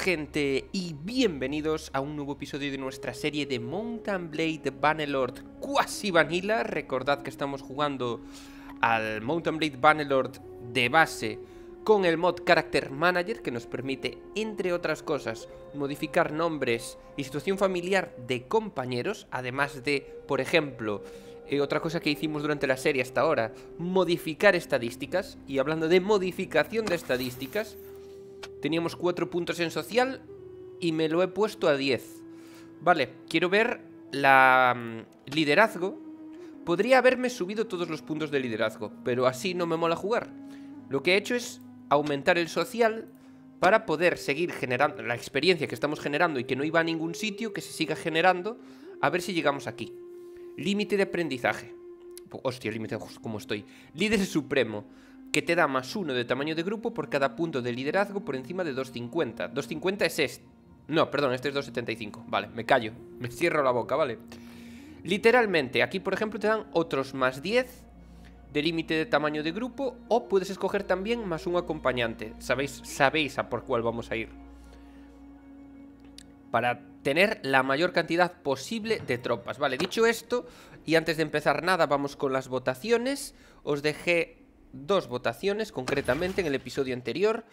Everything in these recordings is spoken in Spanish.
Gente y bienvenidos a un nuevo episodio de nuestra serie de Mountain Blade Bannerlord Quasi Vanilla. Recordad que estamos jugando al Mountain Blade Bannerlord de base con el mod Character Manager que nos permite, entre otras cosas, modificar nombres y situación familiar de compañeros. Además de, por ejemplo, eh, otra cosa que hicimos durante la serie hasta ahora, modificar estadísticas. Y hablando de modificación de estadísticas Teníamos 4 puntos en social y me lo he puesto a 10. Vale, quiero ver la mm, liderazgo. Podría haberme subido todos los puntos de liderazgo, pero así no me mola jugar. Lo que he hecho es aumentar el social para poder seguir generando la experiencia que estamos generando y que no iba a ningún sitio, que se siga generando, a ver si llegamos aquí. Límite de aprendizaje. Hostia, límite, como estoy. Líder supremo que te da más uno de tamaño de grupo por cada punto de liderazgo por encima de 250. 250 es este. No, perdón, este es 275. Vale, me callo. Me cierro la boca, ¿vale? Literalmente, aquí por ejemplo te dan otros más 10 de límite de tamaño de grupo o puedes escoger también más un acompañante. Sabéis, sabéis a por cuál vamos a ir. Para tener la mayor cantidad posible de tropas. Vale, dicho esto, y antes de empezar nada, vamos con las votaciones. Os dejé dos votaciones, concretamente en el episodio anterior.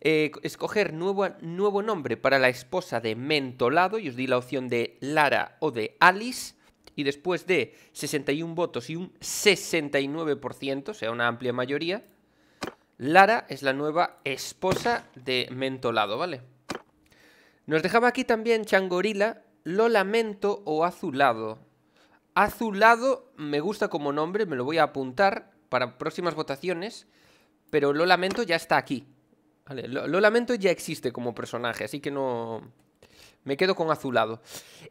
Eh, escoger nuevo, nuevo nombre para la esposa de Mentolado, y os di la opción de Lara o de Alice. Y después de 61 votos y un 69%, o sea, una amplia mayoría, Lara es la nueva esposa de Mentolado, ¿vale? Nos dejaba aquí también Changorila, Lo Lamento o Azulado. Azulado me gusta como nombre, me lo voy a apuntar para próximas votaciones, pero Lo Lamento ya está aquí. Lo, Lamento ya existe como personaje, así que no... Me quedo con Azulado.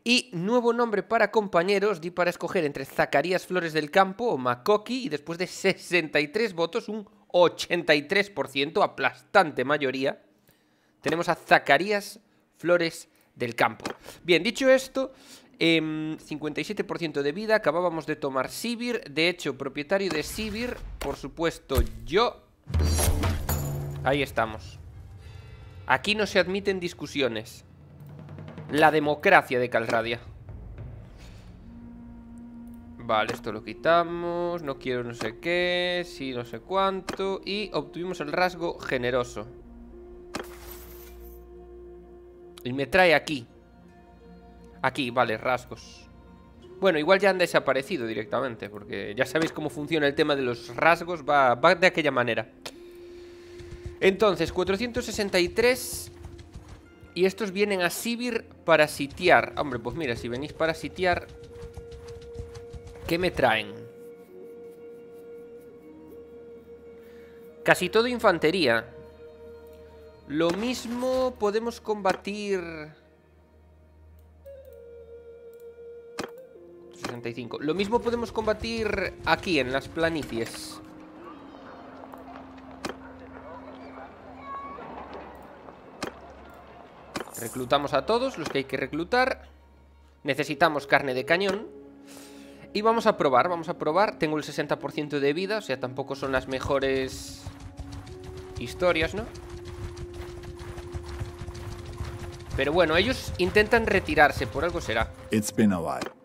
Y nuevo nombre para compañeros, di para escoger entre Zacarías Flores del Campo o Makoki, y después de 63 votos, un 83%, aplastante mayoría, tenemos a Zacarías Flores del Campo. Bien, dicho esto, 57% em, de vida, acabábamos de tomar Sibir De hecho, propietario de Sibir Por supuesto, yo. Ahí estamos. Aquí no se admiten discusiones. La democracia de Calradia. Vale, esto lo quitamos. No quiero no sé qué Sí, no sé cuánto. Y obtuvimos el rasgo generoso. Y me trae aquí Aquí, vale, rasgos. Bueno, igual ya han desaparecido directamente Porque ya sabéis cómo funciona el tema de los rasgos Va, de aquella manera. Entonces, 463 Y estos vienen a Sibir para sitiar. Hombre, pues mira, si venís para sitiar ¿Qué me traen? Casi todo infantería. Lo mismo podemos combatir... Lo mismo podemos combatir aquí, en las planicies. Reclutamos a todos los que hay que reclutar. Necesitamos carne de cañón. Y vamos a probar, vamos a probar. Tengo el 60% de vida, o sea, tampoco son las mejores historias, ¿no? Pero bueno, ellos intentan retirarse, por algo será. It's been a while.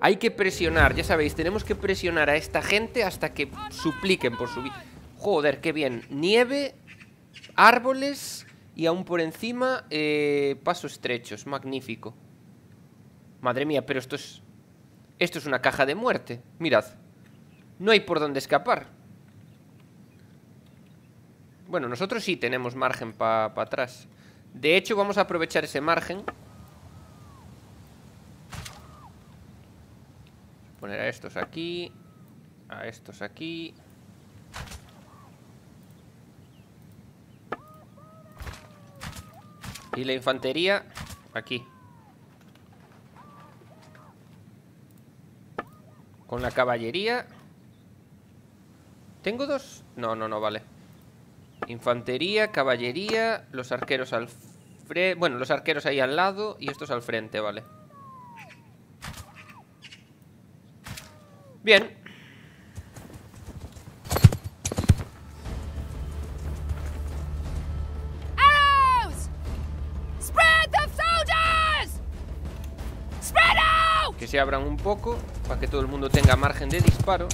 Hay que presionar, ya sabéis, tenemos que presionar a esta gente hasta que supliquen por su vida. Joder, qué bien. Nieve, árboles y aún por encima eh, pasos estrechos. Magnífico. Madre mía, pero esto es... Esto es una caja de muerte. Mirad. No hay por dónde escapar. Bueno, nosotros sí tenemos margen para atrás. De hecho, vamos a aprovechar ese margen Poner a estos aquí. A estos aquí. Y la infantería aquí. Con la caballería. ¿Tengo dos? No, no, no, vale. Infantería, caballería, los arqueros al frente. Bueno, los arqueros ahí al lado y estos al frente, vale. Bien. Que se abran un poco para que todo el mundo tenga margen de disparo.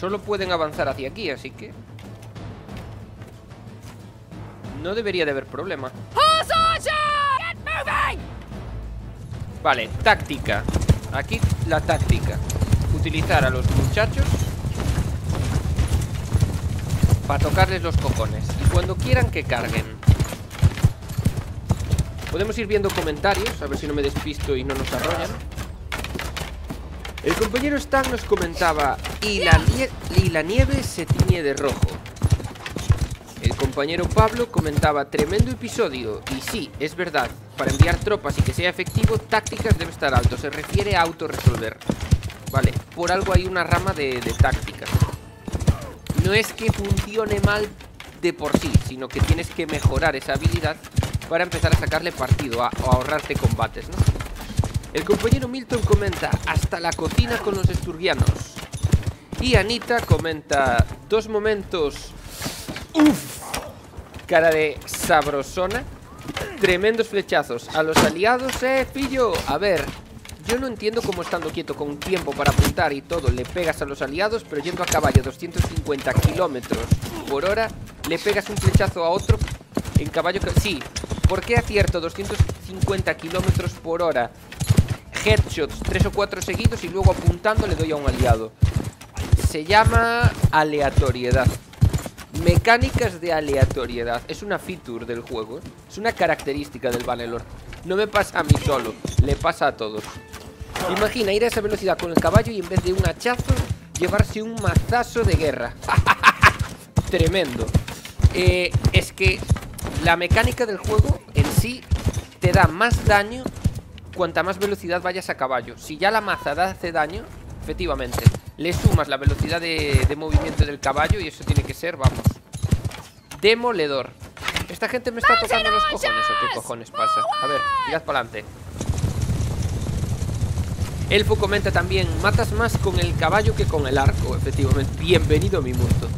Solo pueden avanzar hacia aquí, así que... No debería de haber problema. Vale, táctica. Aquí la táctica. Utilizar a los muchachos Para tocarles los cojones. Y cuando quieran que carguen. Podemos ir viendo comentarios A ver si no me despisto y no nos arrollan. El compañero Stan nos comentaba y la, y la nieve se tiñe de rojo el compañero Pablo comentaba Tremendo episodio Y sí, es verdad Para enviar tropas y que sea efectivo Tácticas debe estar alto Se refiere a autorresolver Vale, por algo hay una rama de, tácticas No es que funcione mal de por sí Sino que tienes que mejorar esa habilidad Para empezar a sacarle partido a, O ahorrarte combates, ¿no? El compañero Milton comenta Hasta la cocina con los esturbianos Y Anita comenta Dos momentos Uf. Cara de sabrosona. Tremendos flechazos. A los aliados, eh, pillo. A ver, yo no entiendo cómo estando quieto con tiempo para apuntar y todo le pegas a los aliados, pero yendo a caballo 250 kilómetros por hora, le pegas un flechazo a otro en caballo. Sí, ¿por qué acierto 250 kilómetros por hora? Headshots, tres o cuatro seguidos y luego apuntando le doy a un aliado. Se llama aleatoriedad. Mecánicas de aleatoriedad. Es una feature del juego. Es una característica del Bannerlord. No me pasa a mí solo, le pasa a todos. Imagina ir a esa velocidad con el caballo Y en vez de un hachazo Llevarse un mazazo de guerra. Tremendo. Eh, Es que la mecánica del juego en sí Te da más daño Cuanta más velocidad vayas a caballo. Si ya la mazada hace daño Efectivamente le sumas la velocidad de, movimiento del caballo y eso tiene que ser, vamos, demoledor. ¿Esta gente me está tocando los cojones o qué cojones pasa? A ver, tirad para adelante. Elfo comenta también, matas más con el caballo que con el arco, efectivamente. Bienvenido a mi mundo.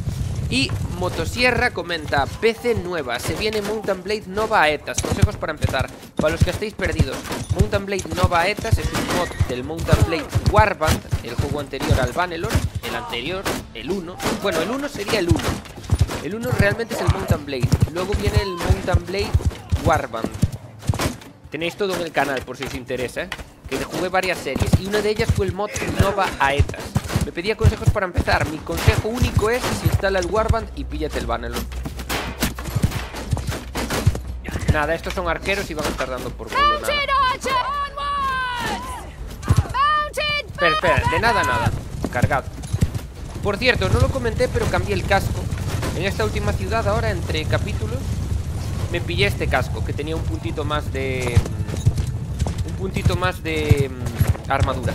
Y Motosierra comenta, PC nueva, se viene Mountain Blade Nova Aetas. Consejos para empezar, para los que estéis perdidos. Mountain Blade Nova Aetas es un mod del Mountain Blade Warband, el juego anterior al Vanelor, el anterior, el 1. Bueno, el 1 sería el 1. El 1 realmente es el Mountain Blade. Luego viene el Mountain Blade Warband. Tenéis todo en el canal por si os interesa, ¿eh? que jugué varias series y una de ellas fue el mod Nova Aetas. Me pedía consejos para empezar. Mi consejo único es instala el Warband y píllate el Bannerlord. Nada, estos son arqueros y van a estar dando por culo nada. Espera, espera, de nada, nada. Cargad. Por cierto, no lo comenté, pero cambié el casco. En esta última ciudad, ahora, entre capítulos, me pillé este casco, que tenía un puntito más de... Un puntito más de... Mm, armadura.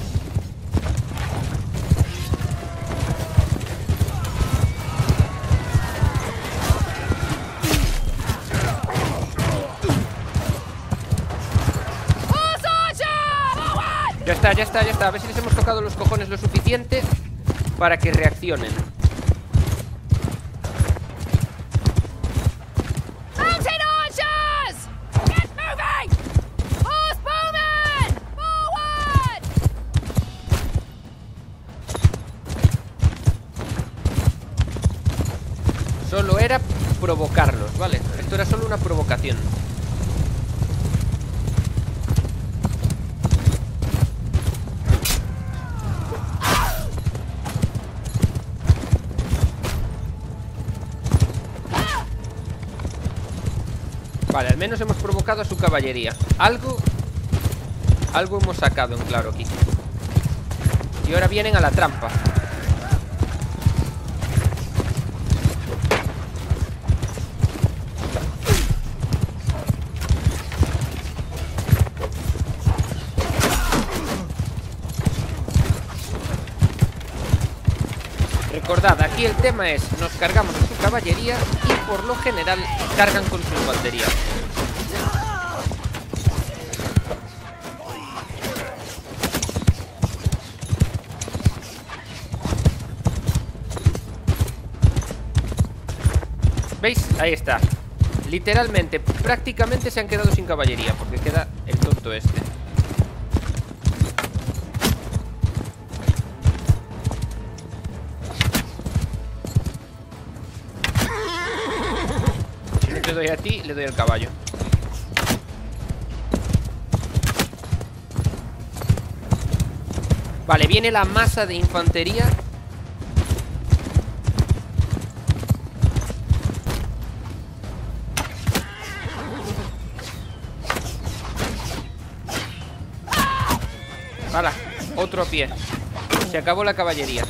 Ya está, ya está, ya está A ver si les hemos tocado los cojones lo suficiente Para que reaccionen menos hemos provocado a su caballería. Algo... Algo hemos sacado en claro aquí. Y ahora vienen a la trampa. Recordad, aquí el tema es, nos cargamos a su caballería y por lo general cargan con su infantería. ¿Veis? Ahí está. Literalmente, prácticamente se han quedado sin caballería Porque queda el tonto este te doy a ti, le doy al caballo Vale, viene la masa de infantería Hala, otro pie. Se acabó la caballería.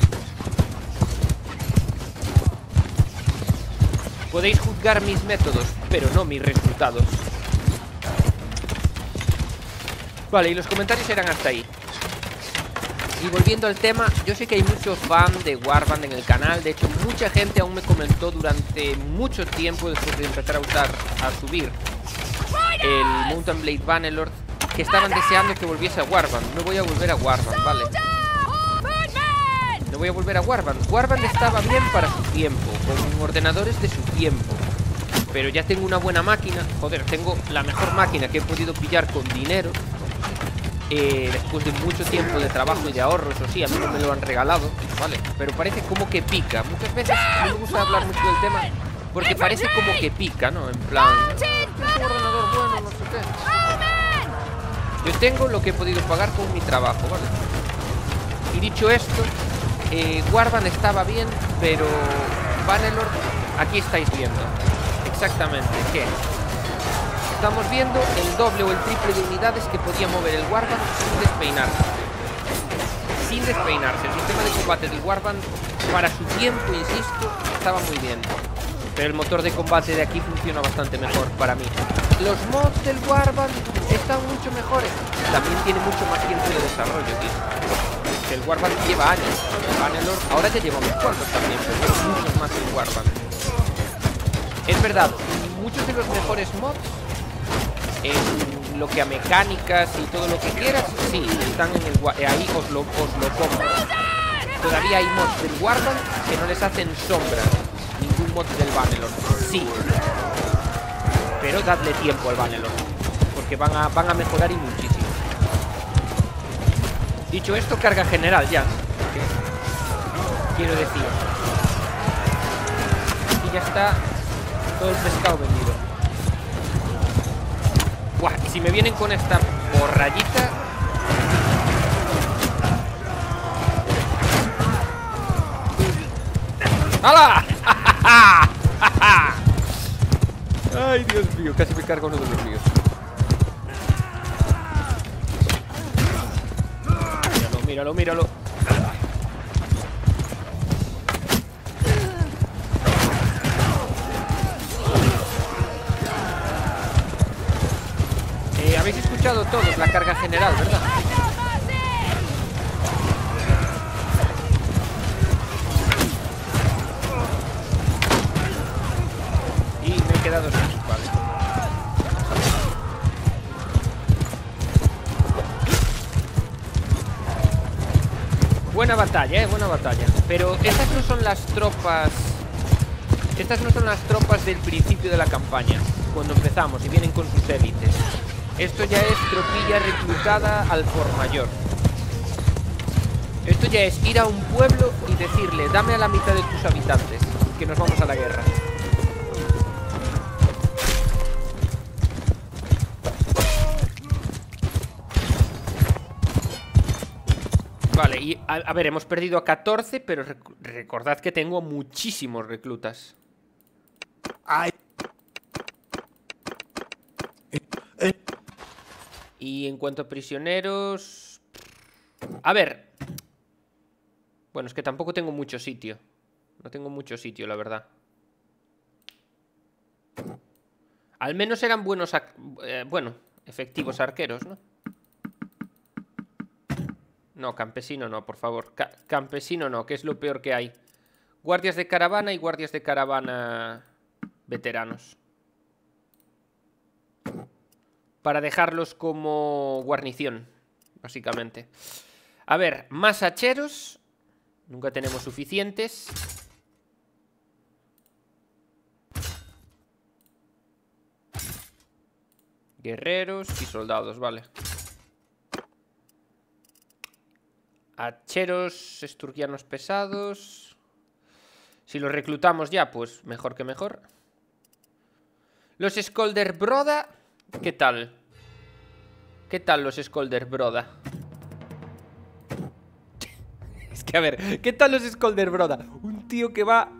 Podéis juzgar mis métodos Pero no mis resultados. Vale, y los comentarios eran hasta ahí. Y volviendo al tema, yo sé que hay muchos fans de Warband en el canal. De hecho, mucha gente aún me comentó durante mucho tiempo después de empezar a usar, a subir el Mountain Blade Bannerlord que estaban deseando que volviese a Warband. No voy a volver a Warband, ¿vale? No voy a volver a Warband. Warband estaba bien para su tiempo, con ordenadores de su tiempo. Pero ya tengo una buena máquina. Joder, tengo la mejor máquina que he podido pillar con dinero. Eh, después de mucho tiempo de trabajo y de ahorro, eso sí, a mí no me lo han regalado, ¿vale? Pero parece como que pica. Muchas veces no me gusta hablar mucho del tema porque parece como que pica, ¿no? En plan, es un ordenador bueno, no sé qué. Yo tengo lo que he podido pagar con mi trabajo, ¿vale? Y dicho esto, eh, Warban estaba bien, pero Bannerlord, aquí estáis viendo exactamente que estamos viendo el doble o el triple de unidades que podía mover el Warband sin despeinarse. Sin despeinarse. El sistema de combate del Warband, para su tiempo, insisto, estaba muy bien. Pero el motor de combate de aquí funciona bastante mejor para mí. Los mods del Warband están mucho mejores. También tiene mucho más tiempo de desarrollo, tío. El Warband lleva años. ahora ya lleva unos cuantos también, pero muchos más el Warband. Es verdad, muchos de los mejores mods en lo que a mecánicas y todo lo que quieras, sí, están en el eh, ahí os lo, os lo compro. Todavía hay mods del Warband que no les hacen sombra. Ningún mod del Banelon. Sí. Pero dadle tiempo al Banelon. Porque van a, van a mejorar y muchísimo. Dicho esto, carga general ya. Quiero decir. Y ya está todo el pescado vendido. Y si me vienen con esta borrayita... ¡Hala! ¡Ay, Dios mío! Casi me carga uno de los míos. Míralo, míralo, míralo. todos la carga general, ¿verdad? Buena batalla, eh, buena batalla Pero estas no son las tropas Estas no son las tropas del principio de la campaña Cuando empezamos y vienen con sus élites esto ya es tropilla reclutada al por mayor. Esto ya es ir a un pueblo y decirle, dame a la mitad de tus habitantes, que nos vamos a la guerra. A, ver, hemos perdido a 14, pero recordad que tengo muchísimos reclutas. Ay. Y en cuanto a prisioneros... A ver. Bueno, es que tampoco tengo mucho sitio. No tengo mucho sitio, la verdad. Al menos eran buenos... Eh, bueno, efectivos arqueros, ¿no? No, campesino no, por favor. campesino no, que es lo peor que hay. Guardias de caravana y guardias de caravana veteranos para dejarlos como guarnición, básicamente. A ver, más hacheros. Nunca tenemos suficientes. Guerreros y soldados, vale. Hacheros esturgianos pesados. Si los reclutamos ya, pues mejor que mejor. Los Skolder Broda. ¿Qué tal? ¿Qué tal los Skolder Broda? es que a ver, ¿qué tal los Skolder Broda? Un tío que va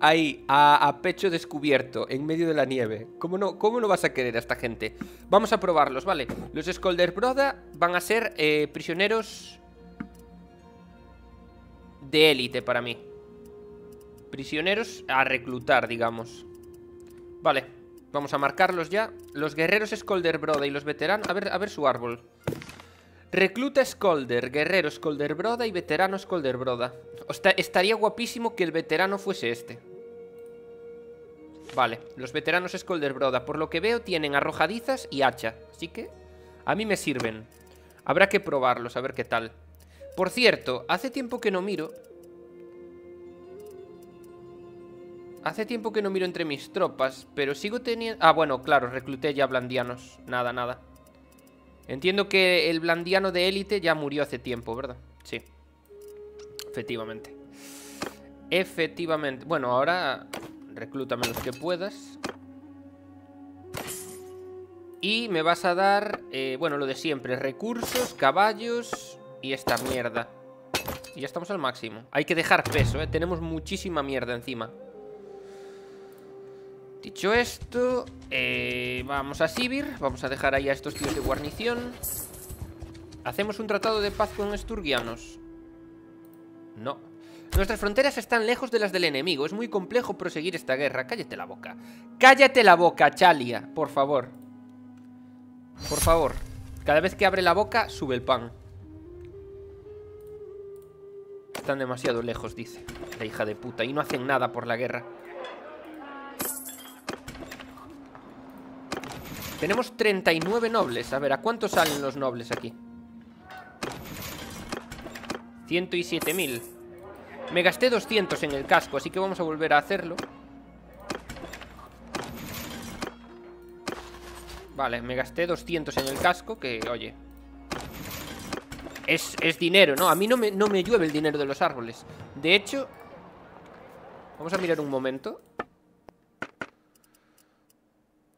ahí, a, pecho descubierto, en medio de la nieve. ¿Cómo no, ¿Cómo no vas a querer a esta gente? Vamos a probarlos, ¿vale? Los Skolder Broda van a ser eh, prisioneros de élite para mí. Prisioneros a reclutar, digamos. Vale, vamos a marcarlos ya. Los guerreros Skolder Broda y los veteranos... A ver, a ver su árbol. Recluta Skolder, guerrero Skolder Broda y veterano Skolder Broda. estaría guapísimo que el veterano fuese este. Vale, los veteranos Skolder Broda, por lo que veo, tienen arrojadizas y hacha. Así que a mí me sirven. Habrá que probarlos, a ver qué tal. Por cierto, hace tiempo que no miro... Hace tiempo que no miro entre mis tropas, pero sigo teniendo... Ah, bueno, claro, recluté ya blandianos. Nada, nada. Entiendo que el blandiano de élite ya murió hace tiempo, ¿verdad? Sí. Efectivamente. Efectivamente. Bueno, ahora reclútame los que puedas. Y me vas a dar, eh, bueno, lo de siempre. Recursos, caballos y esta mierda. Y ya estamos al máximo. Hay que dejar peso, ¿eh? Tenemos muchísima mierda encima. Dicho esto, eh, vamos a Sibir. Vamos a dejar ahí a estos tíos de guarnición. ¿Hacemos un tratado de paz con esturgianos? No. Nuestras fronteras están lejos de las del enemigo. Es muy complejo proseguir esta guerra. Cállate la boca. ¡Cállate la boca, Chalia! Por favor. Por favor. Cada vez que abre la boca, sube el pan. Están demasiado lejos, dice. La hija de puta. Y no hacen nada por la guerra. Tenemos 39 nobles. A ver, ¿a cuánto salen los nobles aquí? 107.000 Me gasté 200 en el casco, así que vamos a volver a hacerlo. Vale, me gasté 200 en el casco, que, oye... Es, es dinero, ¿no? A mí no me, no me llueve el dinero de los árboles. De hecho... Vamos a mirar un momento.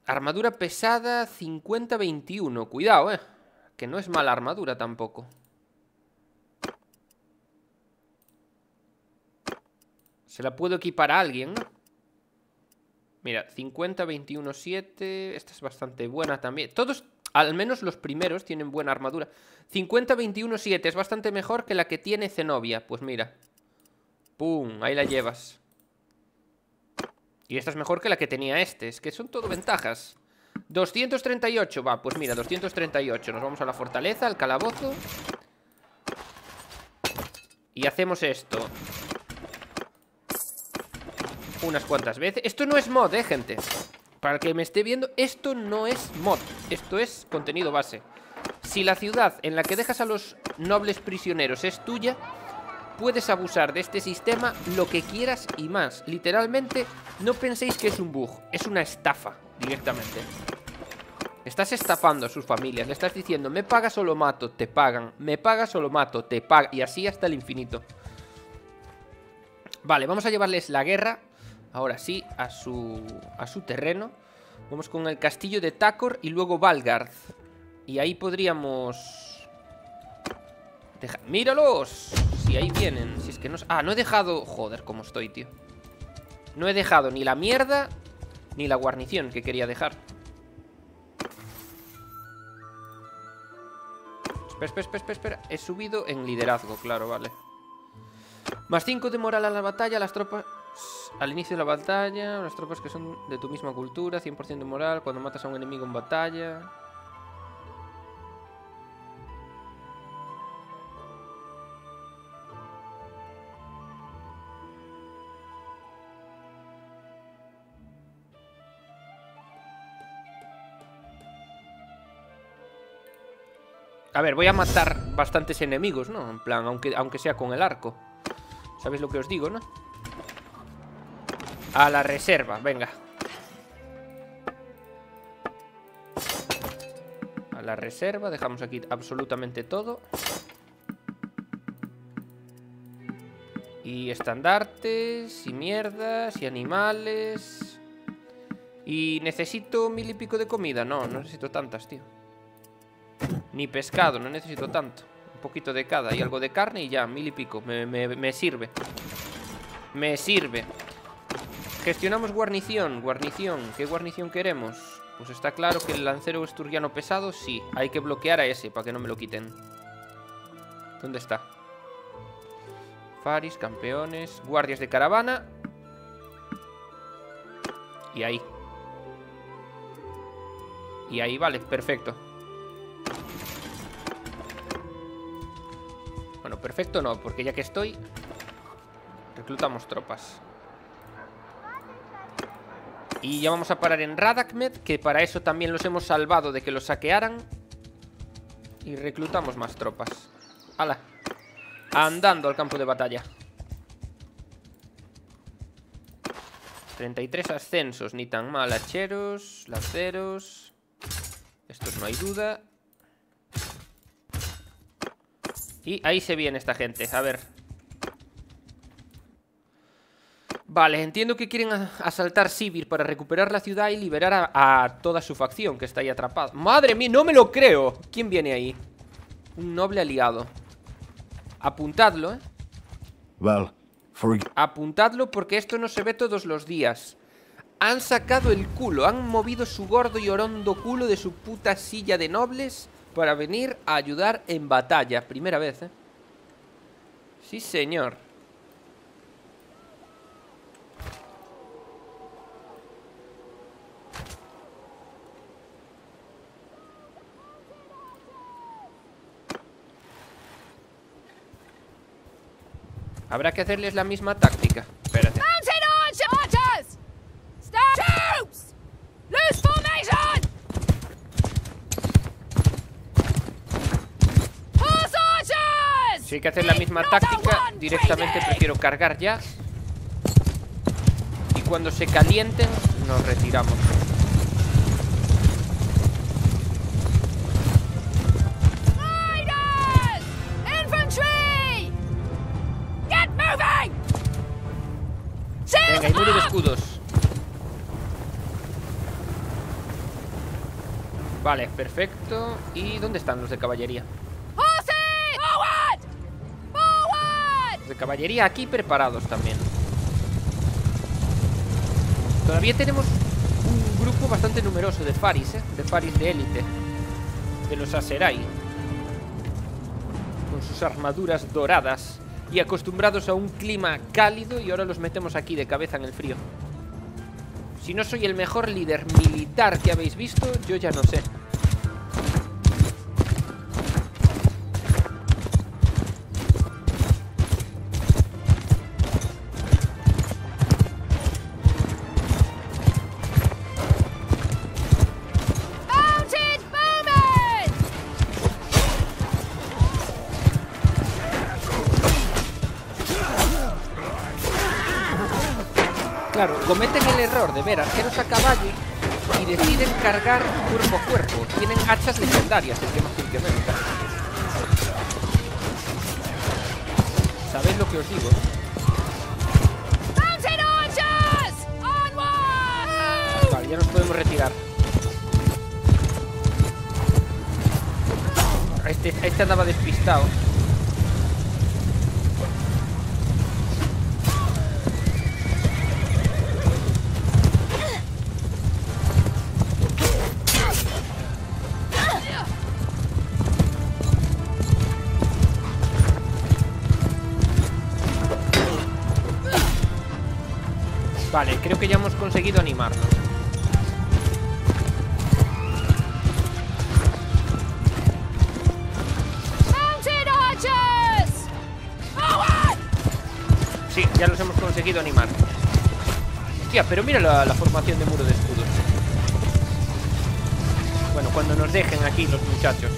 Armadura pesada 50-21. Cuidado, eh. Que no es mala armadura tampoco. Se la puedo equipar a alguien. Mira, 50-21-7. Esta es bastante buena también. Todos, al menos los primeros, tienen buena armadura. 50-21-7 es bastante mejor que la que tiene Zenobia. Pues mira. ¡Pum! Ahí la llevas. Y esta es mejor que la que tenía este. Es que son todo ventajas. 238, va, pues mira, 238 Nos vamos a la fortaleza, al calabozo Y hacemos esto Unas cuantas veces Esto no es mod, eh, gente Para el que me esté viendo, esto no es mod Esto es contenido base Si la ciudad en la que dejas a los nobles prisioneros es tuya puedes abusar de este sistema lo que quieras y más. Literalmente, no penséis que es un bug, es una estafa directamente. Estás estafando a sus familias, le estás diciendo, me pagas o lo mato, te pagan, me pagas o lo mato, te pagan, y así hasta el infinito. Vale, vamos a llevarles la guerra, ahora sí, a su, a su terreno. Vamos con el castillo de Takor y luego Valgard. Y ahí podríamos... ¡Míralos! Si ahí vienen. Si es que no... Ah, no he dejado... Joder, cómo estoy, tío. No he dejado ni la mierda ni la guarnición que quería dejar. Espera, espera, espera, espera. He subido en liderazgo, claro, vale. Más 5 de moral a la batalla, las tropas... Al inicio de la batalla, las tropas que son de tu misma cultura, 100% de moral, cuando matas a un enemigo en batalla... A ver, voy a matar bastantes enemigos, ¿no? En plan, aunque, aunque sea con el arco ¿Sabéis lo que os digo, no? A la reserva, venga A la reserva, dejamos aquí absolutamente todo. Y estandartes, y mierdas, y animales... Y necesito mil y pico de comida. No, no necesito tantas, tío. Ni pescado, no necesito tanto. Un poquito de cada y algo de carne y ya, mil y pico. Me, me sirve. Me sirve. Gestionamos guarnición, guarnición. ¿Qué guarnición queremos? Pues está claro que el lancero esturgiano pesado, sí. Hay que bloquear a ese para que no me lo quiten. ¿Dónde está? Faris, campeones, guardias de caravana. Y ahí. Y ahí, vale, perfecto. Bueno, perfecto no, porque ya que estoy... Reclutamos tropas. Y ya vamos a parar en Radakmet, que para eso también los hemos salvado de que los saquearan. Y reclutamos más tropas. ¡Hala! Andando al campo de batalla. 33 ascensos, ni tan mal. Hacheros, lanceros. Estos no hay duda. Y ahí se viene esta gente. A ver, Vale, entiendo que quieren asaltar Sibir para recuperar la ciudad y liberar a, toda su facción que está ahí atrapada. ¡Madre mía! ¡No me lo creo! ¿Quién viene ahí? Un noble aliado. Apuntadlo, ¿eh? Apuntadlo porque esto no se ve todos los días. Han sacado el culo, han movido su gordo y orondo culo de su puta silla de nobles para venir a ayudar en batalla. Primera vez, ¿eh? Sí, señor. Habrá que hacerles la misma táctica. Espérate. Si hay que hacer la misma táctica, directamente prefiero cargar ya. Y cuando se calienten, nos retiramos. Venga, y muro de escudos. Vale, perfecto. ¿Y dónde están los de caballería? Los de caballería aquí preparados también. Todavía tenemos un grupo bastante numeroso de Faris, ¿eh? De Faris de élite. De los Aserai. Con sus armaduras doradas y acostumbrados a un clima cálido y ahora los metemos aquí de cabeza en el frío. Si no soy el mejor líder militar que habéis visto, yo ya no sé. Ver arqueros a caballo y deciden cargar cuerpo a cuerpo. Tienen hachas legendarias, el que más que ver. ¿Sabéis lo que os digo? Vale, ya nos podemos retirar. Este, este andaba despistado. Vale, creo que ya hemos conseguido animarnos. Sí, ya los hemos conseguido animar. Hostia, pero mira la, la formación de muro de escudos. Bueno, cuando nos dejen aquí los muchachos.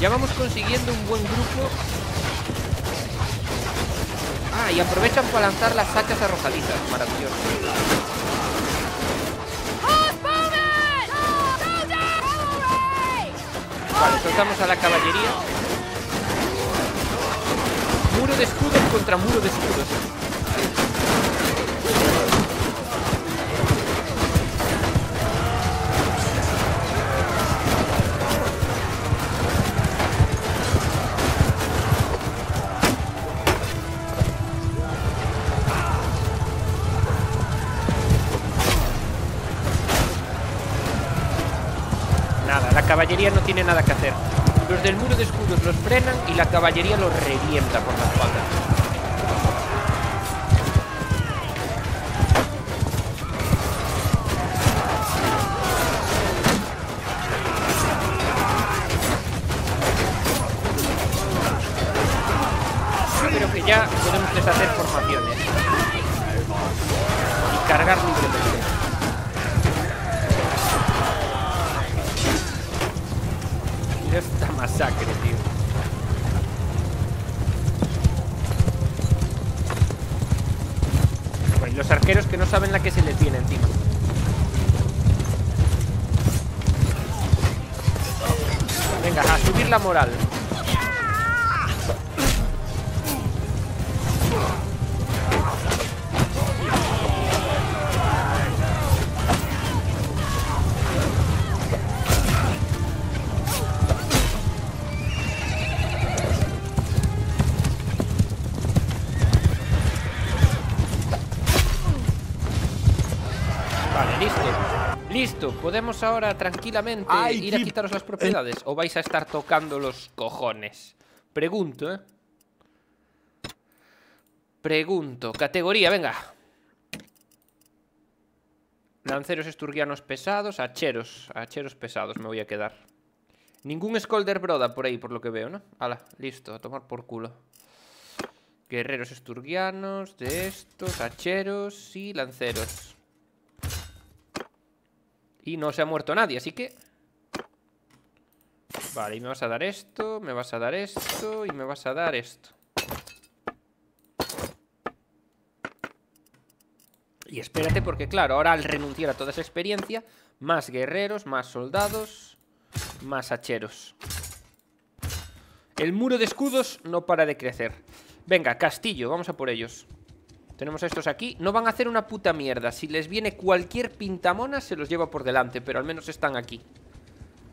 Ya vamos consiguiendo un buen grupo Ah, y aprovechan para lanzar las hachas arrojadizas. Maravilloso. Vale, soltamos a la caballería. Muro de escudos contra muro de escudos. Caballería no tiene nada que hacer. Los del muro de escudos los frenan y la caballería los revienta por la espalda. Vale, listo. Listo, podemos ahora tranquilamente Ay, ir a quitaros las propiedades. ¿O vais a estar tocando los cojones? Pregunto, ¿eh? Pregunto. Categoría, venga. Lanceros esturgianos pesados, hacheros. Hacheros pesados me voy a quedar. Ningún Skolder Broda por ahí, por lo que veo, ¿no? Hala, listo, a tomar por culo. Guerreros esturgianos, de estos, hacheros y lanceros. Y no se ha muerto nadie, así que... Vale, y me vas a dar esto, me vas a dar esto y me vas a dar esto. Y espérate porque, claro, ahora al renunciar a toda esa experiencia, más guerreros, más soldados, más hacheros. El muro de escudos no para de crecer. Venga, castillo, vamos a por ellos. Tenemos a estos aquí. No van a hacer una puta mierda. Si les viene cualquier pintamona, se los lleva por delante. Pero al menos están aquí.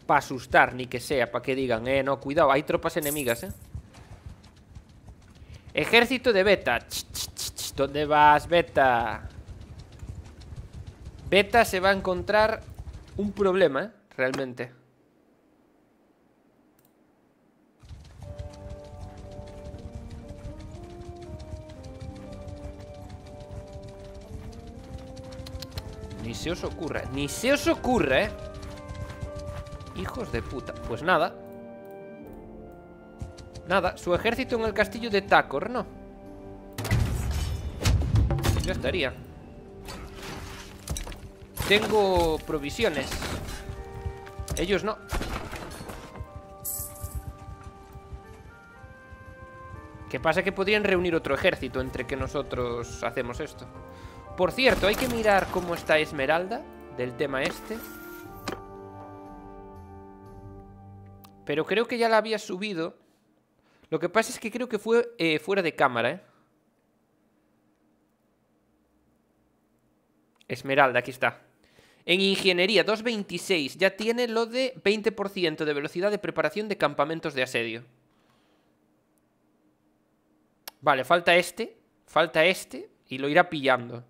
Para asustar, ni que sea. Para que digan, eh, no, cuidado. Hay tropas enemigas, eh. Ejército de Beta. ¿Dónde vas, Beta? Beta se va a encontrar un problema, eh. Realmente. Ni se os ocurra, ni se os ocurra, ¿eh? Hijos de puta. Pues nada. Nada, su ejército en el castillo de Takor, ¿no? Ya estaría. Tengo provisiones. Ellos no. ¿Qué pasa? Que podrían reunir otro ejército entre que nosotros hacemos esto. Por cierto, hay que mirar cómo está Esmeralda del tema este. Pero creo que ya la había subido. Lo que pasa es que creo que fue eh, fuera de cámara, ¿eh? Esmeralda, aquí está. En ingeniería 226 ya tiene lo de 20% de velocidad de preparación de campamentos de asedio. Vale, falta este. Falta este. Y lo irá pillando.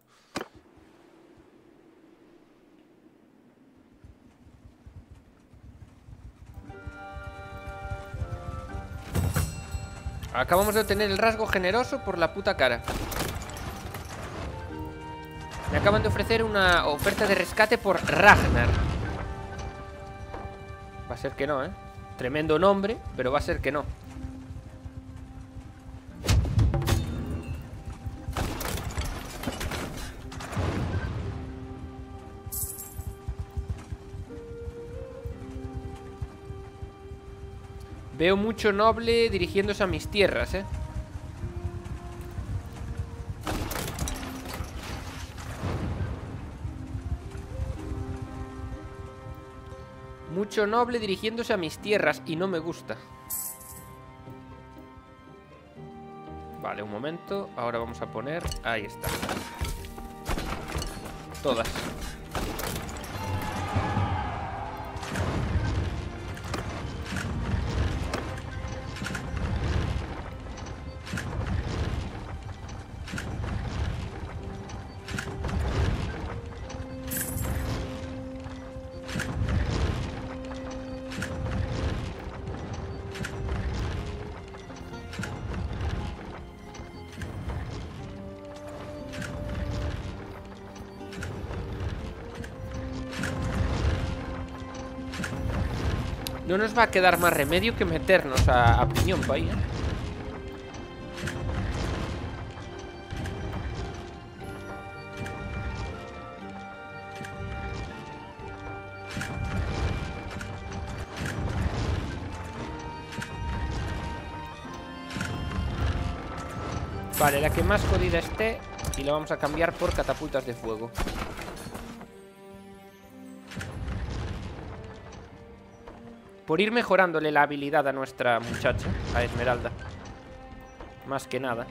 Acabamos de obtener el rasgo generoso por la puta cara. Me acaban de ofrecer una oferta de rescate por Ragnar. Va a ser que no, ¿eh? Tremendo nombre, pero va a ser que no. Veo mucho noble dirigiéndose a mis tierras, ¿eh? Mucho noble dirigiéndose a mis tierras y no me gusta. Vale, un momento. Ahora vamos a poner... Ahí está. Todas. Va a quedar más remedio que meternos a, a piñón pa' ahí, ¿eh? Vale, la que más jodida esté Y la vamos a cambiar por catapultas de fuego Por ir mejorándole la habilidad a nuestra muchacha A Esmeralda. Más que nada.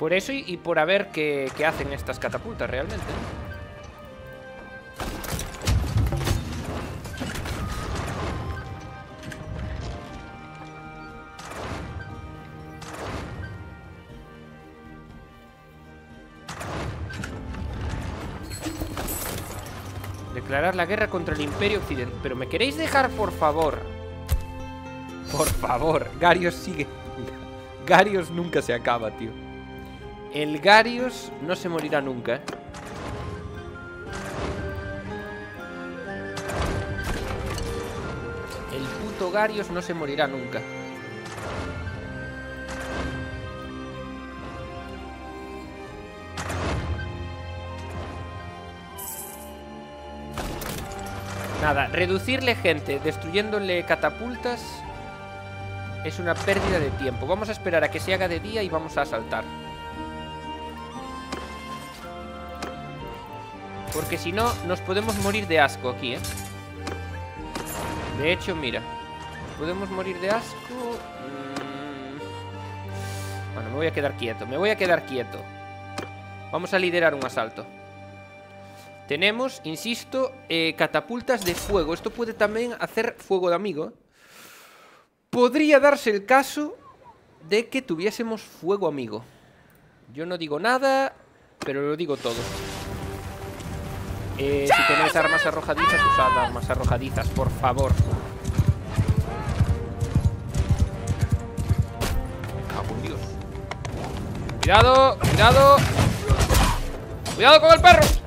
Por eso y, por ver qué, qué hacen estas catapultas realmente la guerra contra el Imperio Occidental. Pero ¿me queréis dejar, por favor? Por favor. Garios sigue. Garios nunca se acaba, tío. El Garios no se morirá nunca, ¿eh? El puto Garios no se morirá nunca. Nada, reducirle gente destruyéndole catapultas es una pérdida de tiempo. Vamos a esperar a que se haga de día y vamos a asaltar. Porque si no, nos podemos morir de asco aquí, ¿eh? De hecho, mira. Podemos morir de asco... Mm. Bueno, me voy a quedar quieto. Me voy a quedar quieto. Vamos a liderar un asalto. Tenemos, insisto, eh, catapultas de fuego. Esto puede también hacer fuego de amigo. Podría darse el caso de que tuviésemos fuego amigo. Yo no digo nada, pero lo digo todo. Eh, si tenéis armas arrojadizas, usad armas arrojadizas, por favor. Cago Dios. Cuidado, cuidado. Cuidado con el perro.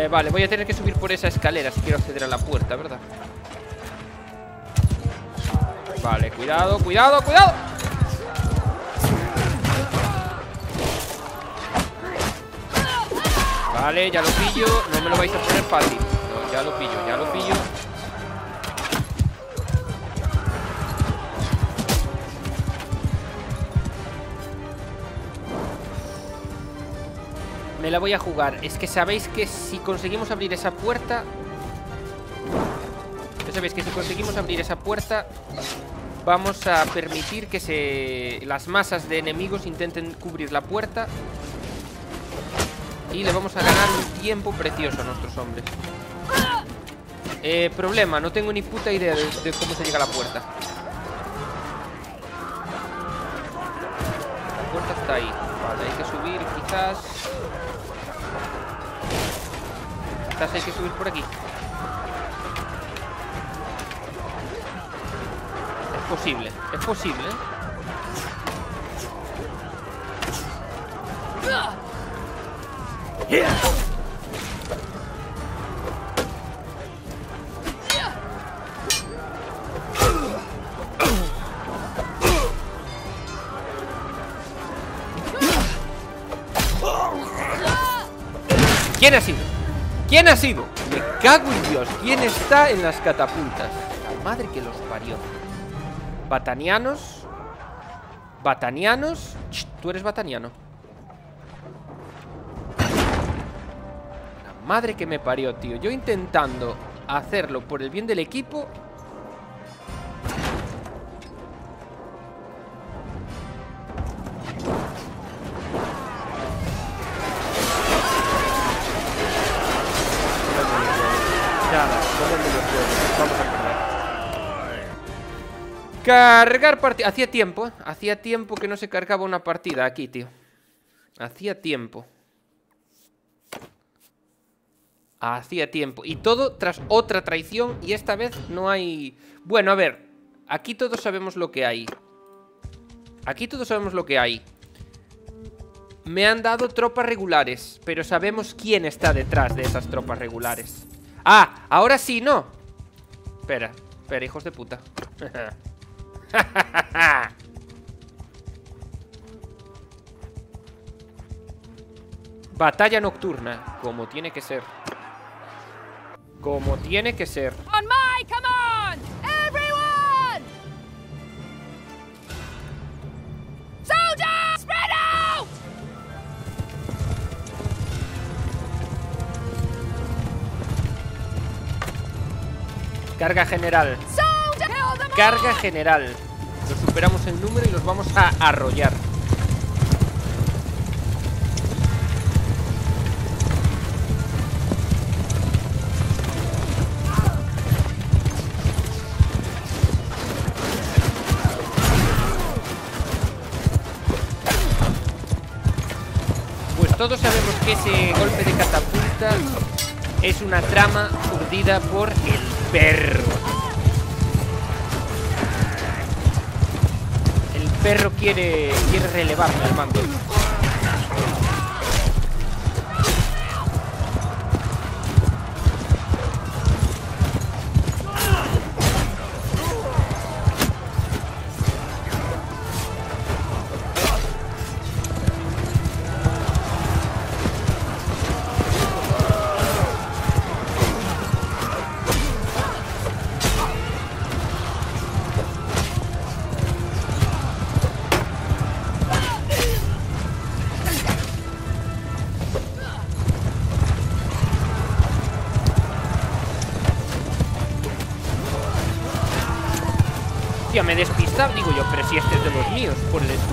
Eh, vale, voy a tener que subir por esa escalera si quiero acceder a la puerta, ¿verdad? Vale, cuidado, cuidado, cuidado. Vale, ya lo pillo. No me lo vais a poner fácil. Ya lo pillo, ya lo pillo Me la voy a jugar. Es que sabéis que si conseguimos abrir esa puerta Ya sabéis que si conseguimos abrir esa puerta Vamos a permitir que se las masas de enemigos intenten cubrir la puerta Y le vamos a ganar un tiempo precioso a nuestros hombres. Eh, Problema, no tengo ni puta idea de, de cómo se llega a la puerta. La puerta está ahí. Vale, hay que subir quizás Quizás hay que subir por aquí Es posible, es posible ¿Quién ha sido? ¿Quién ha sido? Me cago en Dios ¿Quién está en las catapultas? La madre que los parió Batanianos Batanianos Tú eres bataniano La madre que me parió, tío Yo intentando hacerlo por el bien del equipo Cargar partida. Hacía tiempo, ¿eh? Hacía tiempo que no se cargaba una partida aquí, tío. Hacía tiempo. Hacía tiempo. Y todo tras otra traición. Y esta vez no hay... Bueno, a ver. Aquí todos sabemos lo que hay. Aquí todos sabemos lo que hay. Me han dado tropas regulares. Pero sabemos quién está detrás de esas tropas regulares. Ah, ahora sí, ¿no? Espera, espera, hijos de puta. Batalla nocturna, como tiene que ser. Como tiene que ser. On my command, everyone. Soldiers, spread out. Carga general. Carga general. Los superamos en número y los vamos a arrollar. Pues todos sabemos que ese golpe de catapulta es una trama urdida por el perro. Perro quiere, quiere relevarme al mando. Por el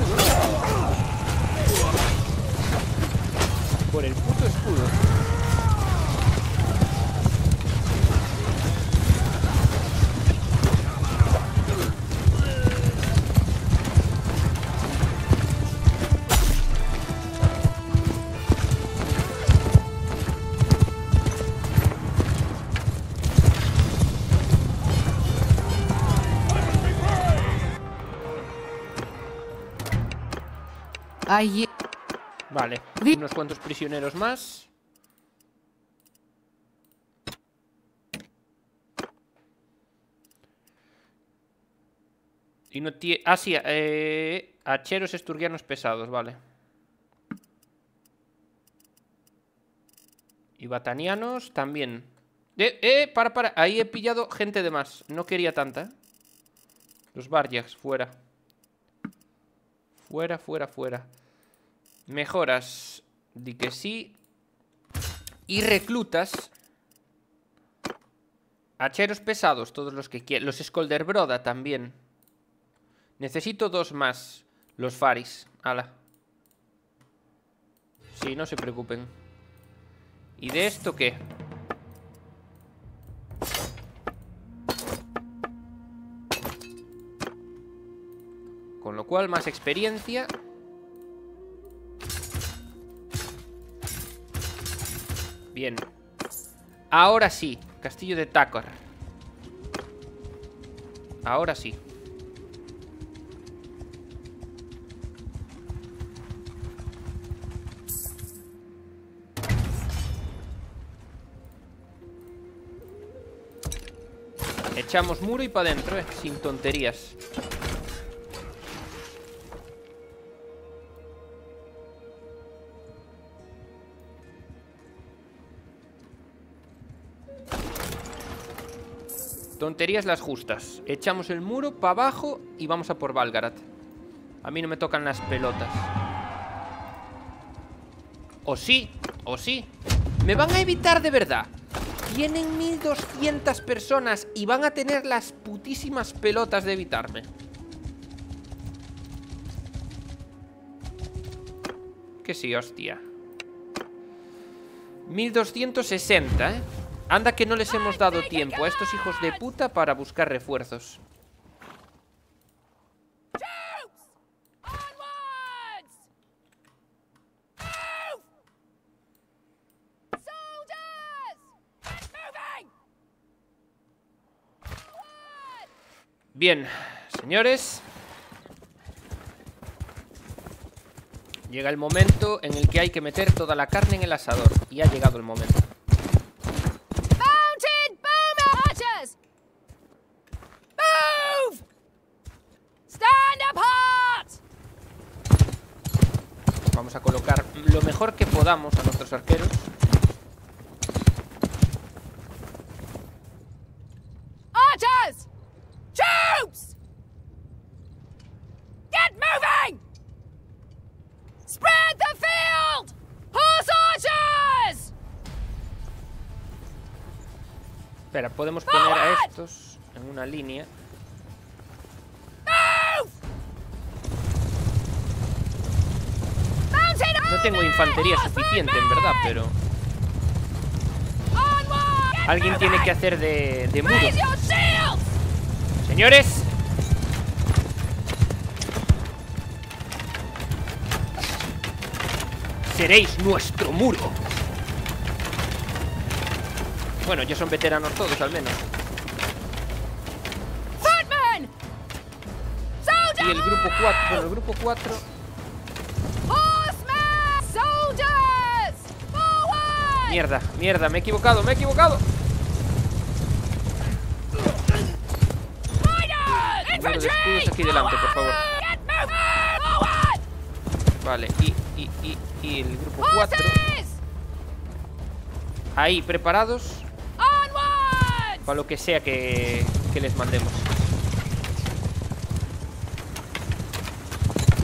Vale, unos cuantos prisioneros más. Y no tiene... Ah, sí, eh... Hacheros esturgianos pesados, vale. Y batanianos también. Eh, eh, para, para. Ahí he pillado gente de más. No quería tanta, ¿eh? Los Barjaks, fuera. Fuera, fuera, fuera. Mejoras. Di que sí. Y reclutas. Hacheros pesados, todos los que quieran. Los Broda también. Necesito dos más. Los Faris. Ala. Sí, no se preocupen. ¿Y de esto qué? Con lo cual, más experiencia Bien. Ahora sí Castillo de Tacor Ahora sí. Echamos muro y para adentro, eh, sin tonterías Tonterías las justas. Echamos el muro para abajo y vamos a por Valgarat. A mí no me tocan las pelotas. O sí, o sí. Me van a evitar de verdad. Tienen 1200 personas y van a tener las putísimas pelotas de evitarme. Que sí, hostia. 1260, ¿eh? Anda que no les hemos dado tiempo a estos hijos de puta para buscar refuerzos. Bien, señores. Llega el momento en el que hay que meter toda la carne en el asador. Y ha llegado el momento Vamos a colocar lo mejor que podamos a nuestros arqueros. Espera, podemos poner a estos en una línea. No tengo infantería suficiente, en verdad, pero... Alguien tiene que hacer de, de muro. Señores. Seréis nuestro muro. Bueno, ya son veteranos todos, al menos. Y el grupo 4, bueno, el grupo 4... Mierda, mierda, me he equivocado, me he equivocado. Escudos aquí delante, por favor. Vale, y, y, y, y el grupo 4. Ahí, preparados. Para lo que sea que, que les mandemos.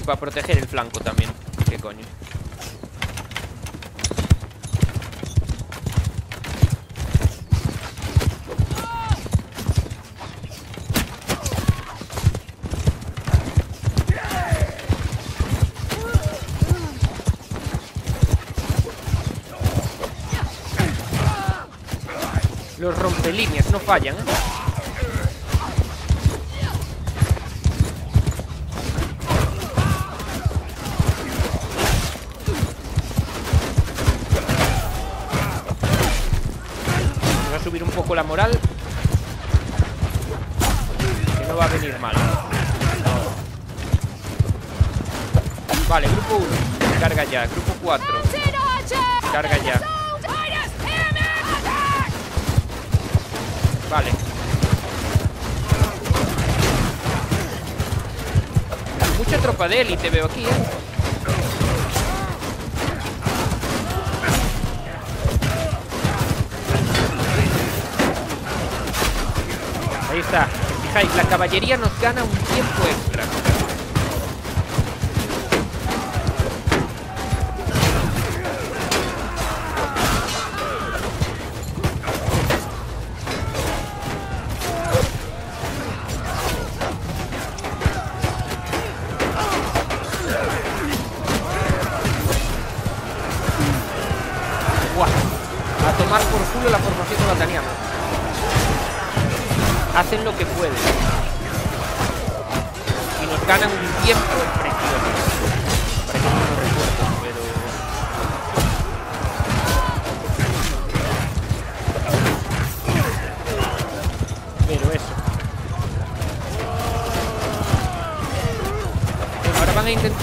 Para proteger el flanco también. ¿Qué coño? Los rompelíneas no fallan. Voy a subir un poco la moral. Que no va a venir mal. Vale, grupo 1 Carga ya, grupo 4 Carga ya tropa de élite veo aquí, ¿eh? Ahí está. Fijáis, la caballería nos gana un tiempo extra.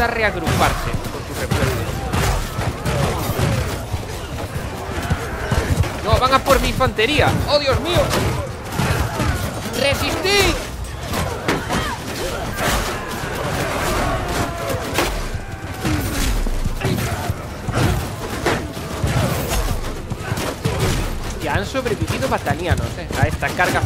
Ahora van a intentar reagruparse con sus recuerdos. No, van a por mi infantería. ¡Oh, Dios mío! ¡Resistí! Mira, han sobrevivido batanianos eh, a esta carga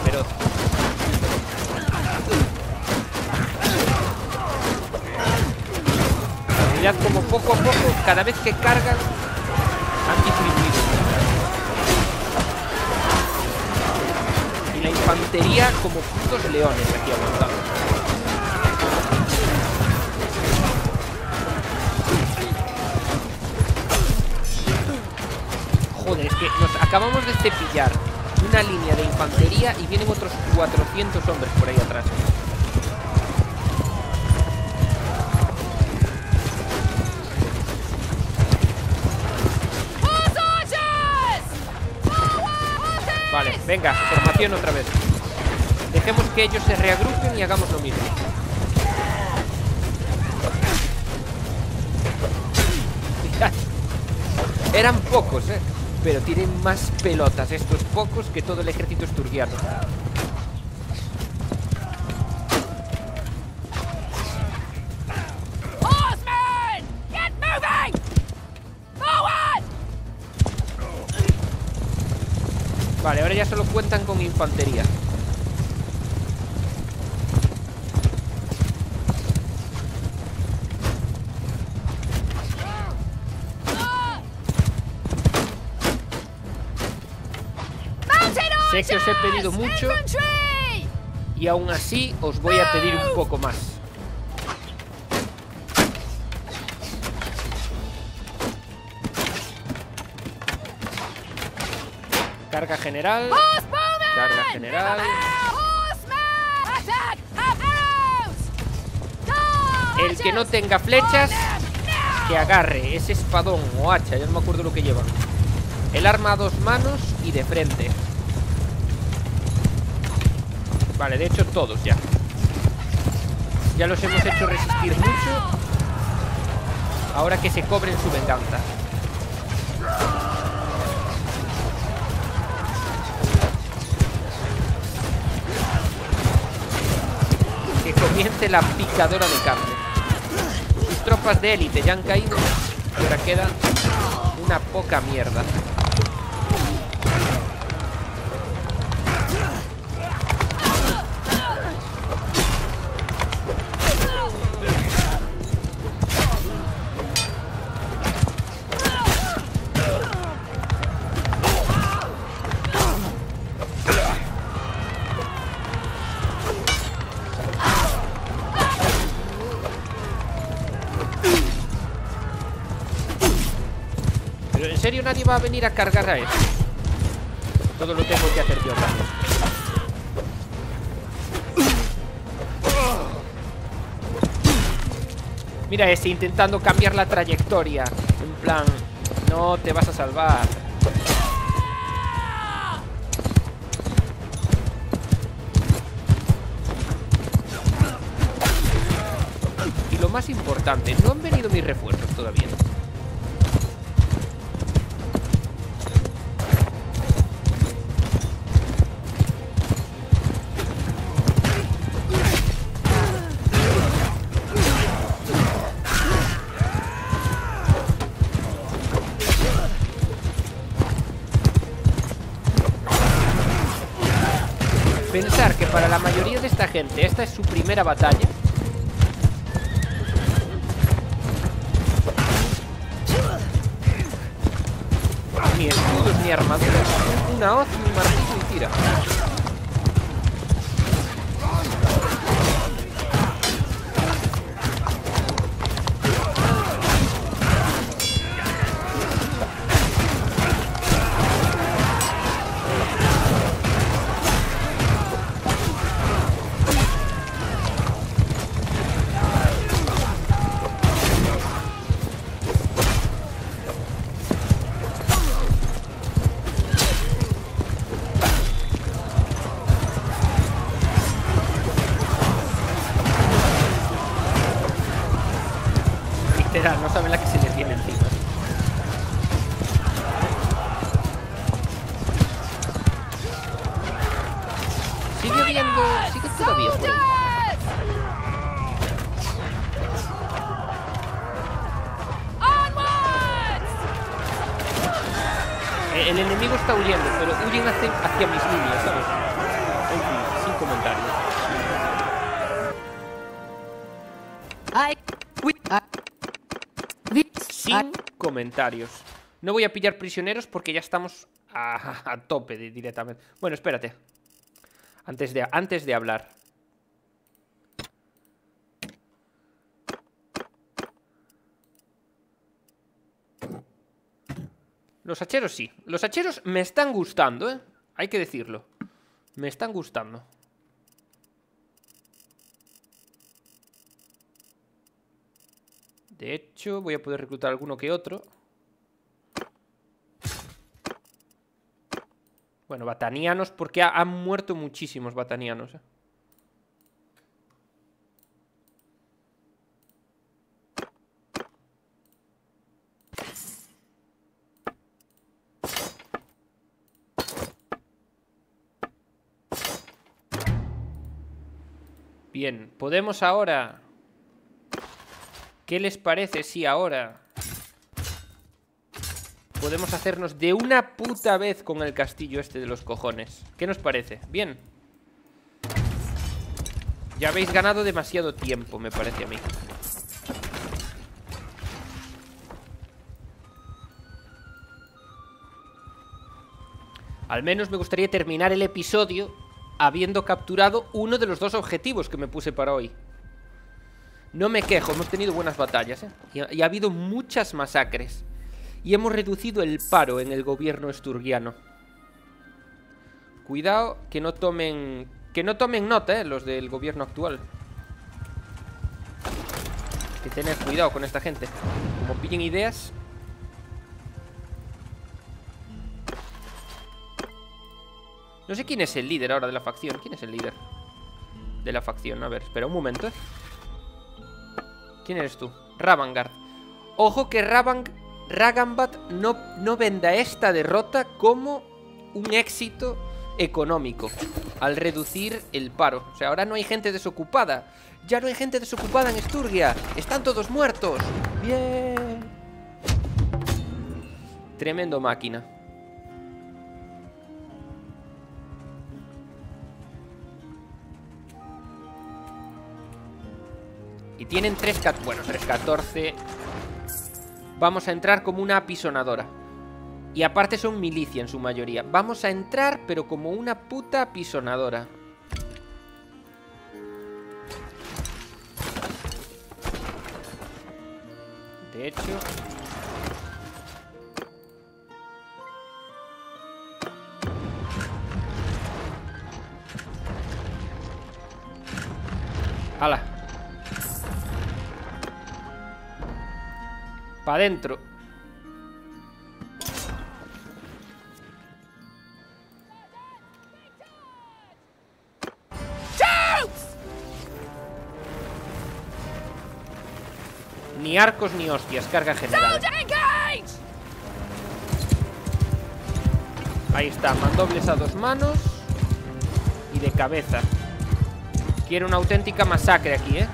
cada vez que cargan, han disminuido. Y la infantería como putos leones aquí aguantando. Joder, es que nos acabamos de cepillar una línea de infantería y vienen otros 400 hombres por ahí atrás. Venga, formación otra vez. Dejemos que ellos se reagrupen y hagamos lo mismo. Eran pocos, ¿eh? Pero tienen más pelotas estos pocos que todo el ejército esturgiano. Ya solo cuentan con infantería. Sé que os he pedido mucho y aún así os voy a pedir un poco más. Carga general. Carga general. El que no tenga flechas, que agarre ese espadón o hacha, ya no me acuerdo lo que llevan. El arma a dos manos y de frente. Vale, de hecho todos ya Ya los hemos hecho resistir mucho Ahora que se cobren su venganza Que la picadora de carne. Sus tropas de élite ya han caído Y ahora queda una poca mierda nadie va a venir a cargar a él? Todo lo tengo que hacer yo también. Mira ese intentando cambiar la trayectoria En plan, no te vas a salvar Y lo más importante, no han venido mis refuerzos todavía gente. Esta es su primera batalla. Ni escudos ni armaduras. Una hoz, un martillo y tira No voy a pillar prisioneros porque ya estamos a, a tope de- directamente. Bueno, espérate. Antes de, antes de hablar. Los hacheros sí. Los hacheros me están gustando, ¿eh? Hay que decirlo. Me están gustando. De hecho, voy a poder reclutar alguno que otro. Bueno, batanianos, porque ha- han muerto muchísimos batanianos. ¿eh? Bien, podemos ahora... ¿Qué les parece si ahora podemos hacernos de una puta vez con el castillo este de los cojones? ¿Qué nos parece? Bien. Ya habéis ganado demasiado tiempo, me parece a mí. Al menos me gustaría terminar el episodio habiendo capturado uno de los dos objetivos que me puse para hoy. No me quejo, hemos tenido buenas batallas, ¿eh? Y ha, habido muchas masacres. Y hemos reducido el paro en el gobierno esturgiano. Cuidado que no tomen... Que no tomen nota, ¿eh? Los del gobierno actual. Hay que tener cuidado con esta gente. Como pillen ideas... No sé quién es el líder ahora de la facción. ¿Quién es el líder? De la facción. A ver, espera un momento. ¿eh? ¿Quién eres tú? Ravangard. Ojo que Ravang Ragambat no, no venda esta derrota como un éxito económico al reducir el paro. O sea, ahora no hay gente desocupada. Ya no hay gente desocupada en Esturgia. Están todos muertos. Bien. Tremendo máquina. Y tienen 3... Bueno, 314. Vamos a entrar como una apisonadora. Y aparte son milicia en su mayoría. Vamos a entrar, pero como una puta apisonadora. De hecho... ¡Hala! Pa' dentro. Ni arcos ni hostias, carga general. Ahí está, mandobles a dos manos y de cabeza. Quiero una auténtica masacre aquí, ¿eh?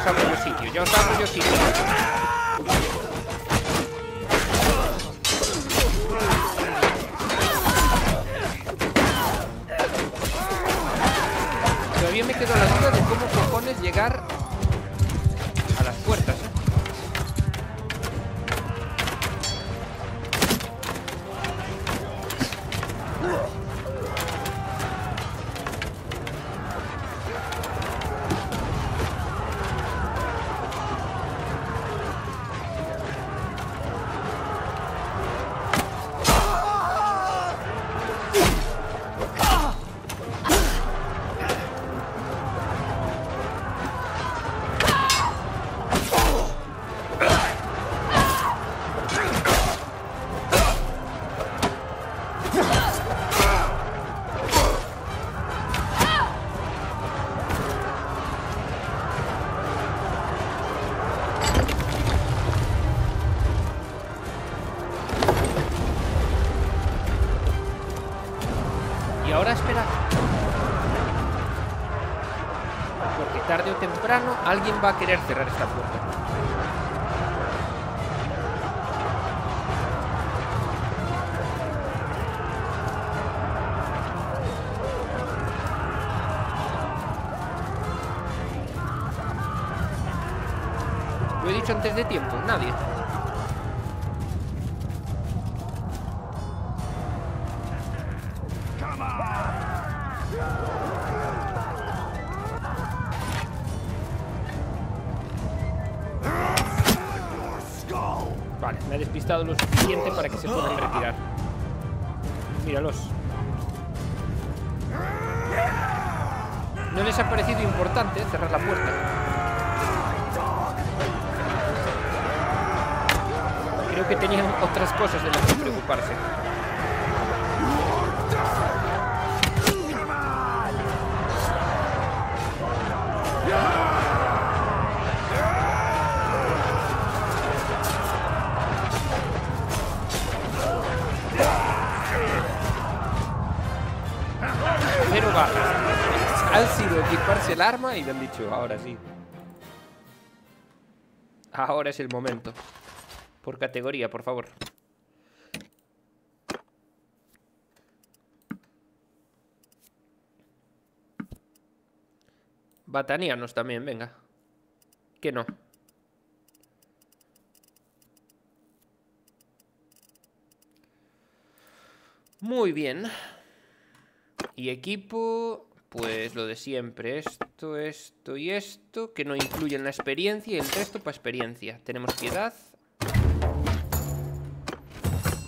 Os abro yo sitio, ya os abro yo sitio. Todavía me quedo la duda de cómo cojones llegar alguien va a querer cerrar esta puerta. Lo he dicho antes de tiempo. Importante cerrar la puerta. Creo que tenían otras cosas de las que preocuparse. Han sido equiparse el arma y le han dicho, ahora sí. Ahora es el momento. Por categoría, por favor. Batanianos también, venga. Que no. Muy bien. Y equipo, pues lo de siempre. Esto, esto y esto, que no incluyen la experiencia y el resto para experiencia. Tenemos piedad.